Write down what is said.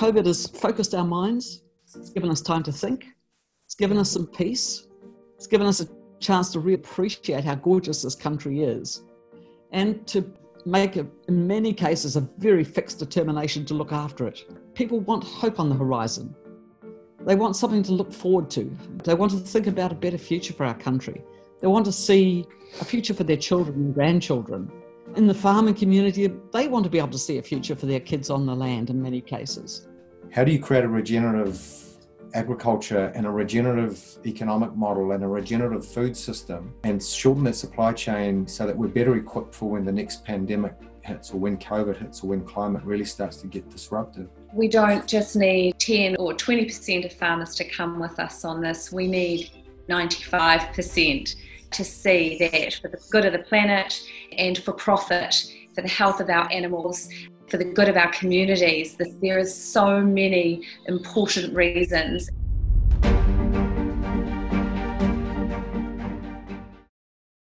COVID has focused our minds, it's given us time to think, it's given us some peace, it's given us a chance to reappreciate how gorgeous this country is, and to make, a, in many cases, a very fixed determination to look after it. People want hope on the horizon. They want something to look forward to. They want to think about a better future for our country. They want to see a future for their children and grandchildren. In the farming community, they want to be able to see a future for their kids on the land in many cases. How do you create a regenerative agriculture and a regenerative economic model and a regenerative food system and shorten that supply chain so that we're better equipped for when the next pandemic hits or when COVID hits or when climate really starts to get disruptive? We don't just need 10 or 20% of farmers to come with us on this, we need 95% to see that for the good of the planet and for profit, for the health of our animals, for the good of our communities, There are so many important reasons